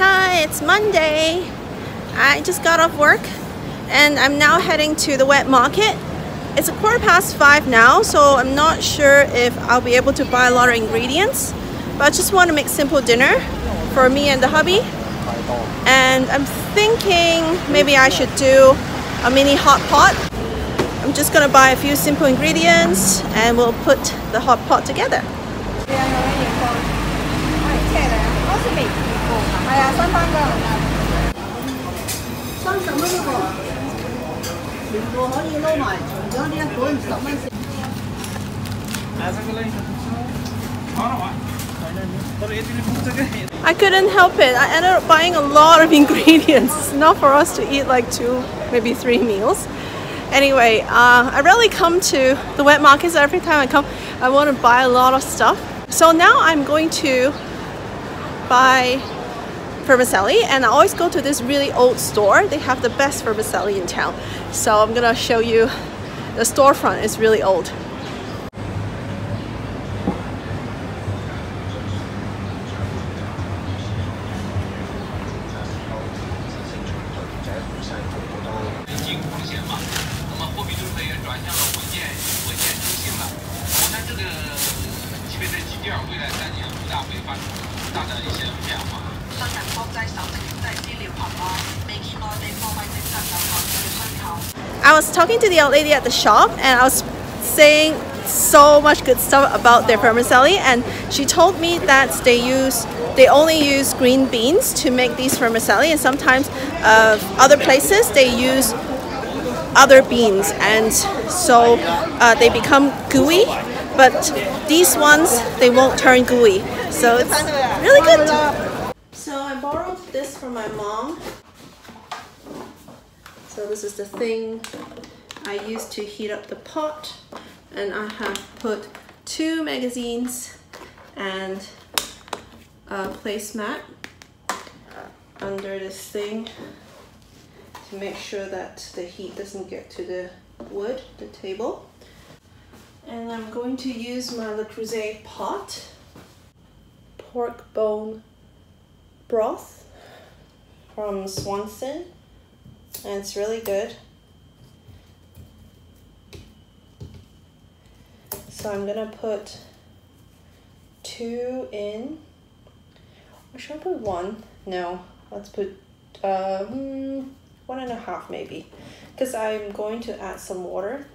Hi, it's Monday. I just got off work and I'm now heading to the wet market. It's a quarter past five now, so I'm not sure if I'll be able to buy a lot of ingredients. But I just want to make simple dinner for me and the hubby. And I'm thinking maybe I should do a mini hot pot. I'm just gonna buy a few simple ingredients and we'll put the hot pot together. I couldn't help it. I ended up buying a lot of ingredients. Not for us to eat like two, maybe three meals. Anyway, uh, I rarely come to the wet markets. Every time I come, I want to buy a lot of stuff. So now I'm going to buy vermicelli and I always go to this really old store. They have the best vermicelli in town. So I'm gonna show you the storefront is really old. I was talking to the old lady at the shop and I was saying so much good stuff about their vermicelli and she told me that they use they only use green beans to make these vermicelli and sometimes uh, other places they use other beans and so uh, they become gooey but these ones they won't turn gooey. So it's really good borrowed this from my mom so this is the thing I use to heat up the pot and I have put two magazines and a placemat under this thing to make sure that the heat doesn't get to the wood, the table. And I'm going to use my Le Creuset pot, pork bone broth from Swanson and it's really good. So I'm gonna put two in. Or should I put one? No, let's put um, one and a half maybe. Because I'm going to add some water.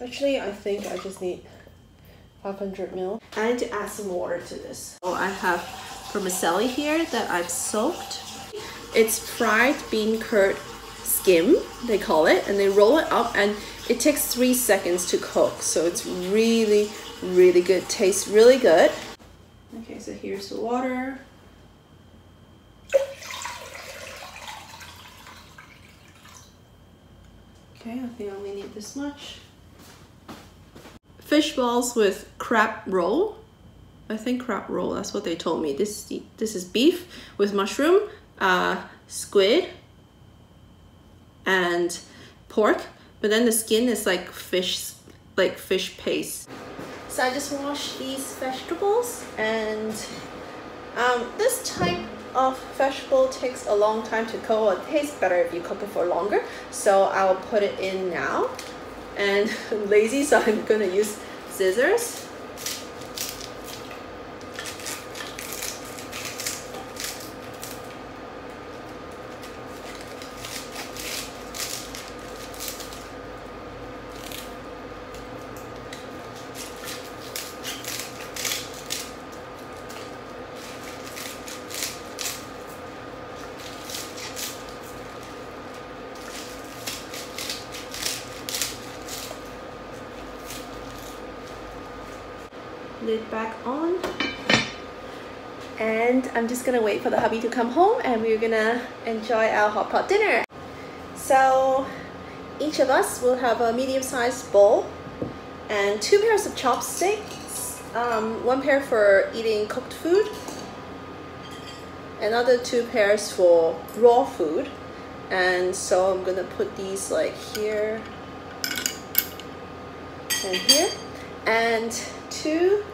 Actually, I think I just need 500 ml. I need to add some water to this. So I have vermicelli here that I've soaked. It's fried bean curd skim, they call it, and they roll it up and it takes three seconds to cook. So it's really, really good. Tastes really good. Okay, so here's the water. Okay, I think I only need this much fish balls with crab roll. I think crab roll, that's what they told me. This, this is beef with mushroom, uh, squid, and pork. But then the skin is like fish, like fish paste. So I just washed these vegetables and um, this type of vegetable takes a long time to cook. It tastes better if you cook it for longer. So I'll put it in now and I'm lazy so I'm gonna use scissors lid back on and I'm just gonna wait for the hubby to come home and we're gonna enjoy our hot pot dinner. So each of us will have a medium-sized bowl and two pairs of chopsticks, um, one pair for eating cooked food, another two pairs for raw food. And so I'm gonna put these like here and here and two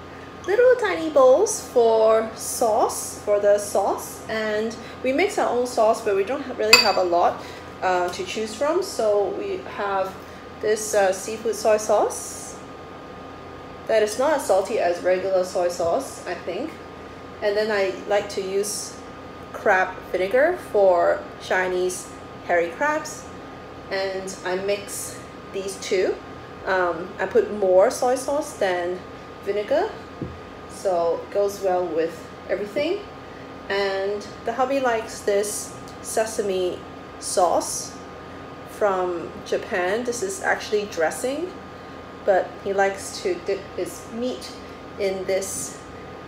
little tiny bowls for sauce for the sauce. And we mix our own sauce but we don't really have a lot uh, to choose from. So we have this uh, seafood soy sauce. That is not as salty as regular soy sauce I think. And then I like to use crab vinegar for Chinese hairy crabs. And I mix these two. Um, I put more soy sauce than vinegar so it goes well with everything. And the hubby likes this sesame sauce from Japan. This is actually dressing but he likes to dip his meat in this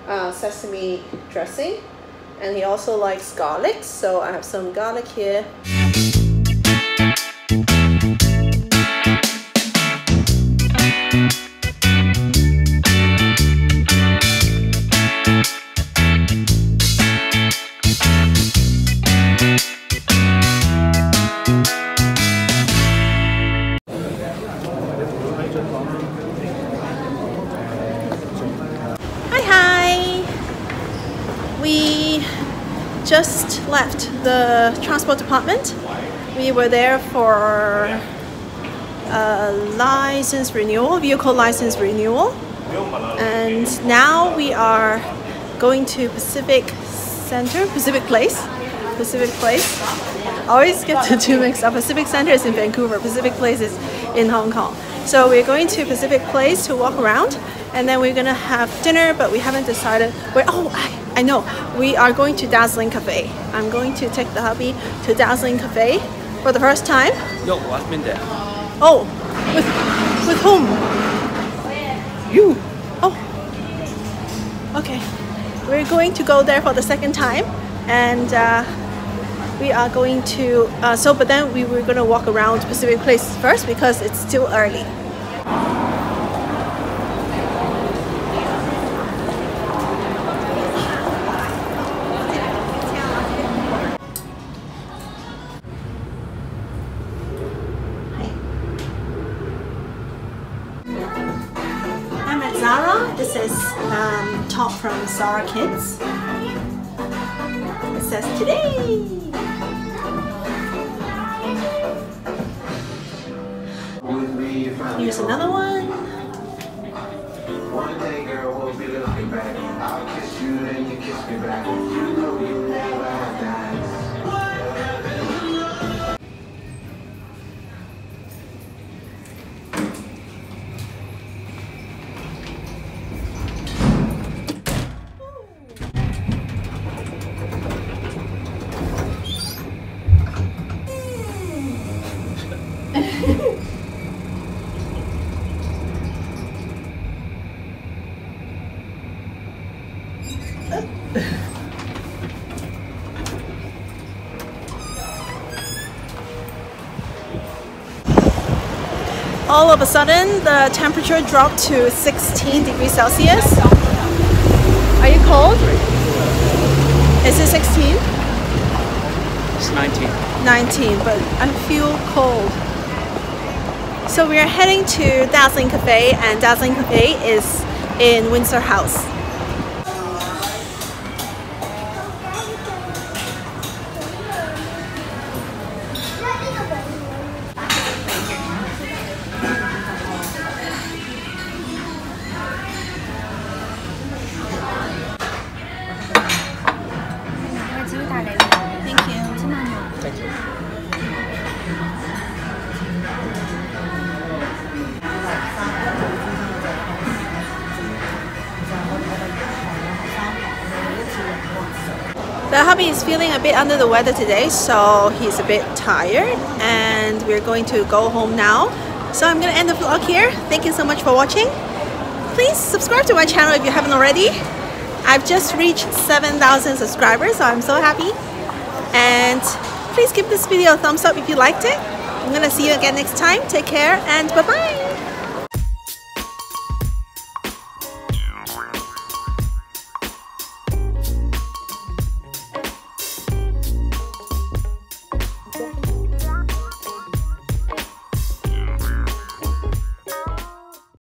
uh, sesame dressing. And he also likes garlic so I have some garlic here just left the transport department. We were there for a license renewal, vehicle license renewal. And now we are going to Pacific Center, Pacific Place. Pacific Place. I always get the two mixed up. Pacific Center is in Vancouver, Pacific Place is in Hong Kong. So we're going to Pacific Place to walk around and then we're gonna have dinner, but we haven't decided where. Oh, I, I know. We are going to Dazzling Cafe. I'm going to take the hubby to Dazzling Cafe for the first time. No, I've been there. Oh, with with whom? You. Oh. Okay. We're going to go there for the second time, and. Uh, we are going to uh, so but then we were going to walk around Pacific Place first because it's still early Zara. This is um, top from Zara Kids. It says today. Here's another one. One day, girl, we'll be looking back. I'll kiss you, then you kiss me back. All of a sudden the temperature dropped to 16 degrees Celsius. Are you cold? Is it 16? It's 19. 19, but I feel cold. So we are heading to Dazzling Cafe and Dazzling Cafe is in Windsor House. Hubby is feeling a bit under the weather today, so he's a bit tired and we're going to go home now. So I'm going to end the vlog here. Thank you so much for watching. Please subscribe to my channel if you haven't already. I've just reached 7,000 subscribers, so I'm so happy. And please give this video a thumbs up if you liked it. I'm going to see you again next time. Take care and bye-bye.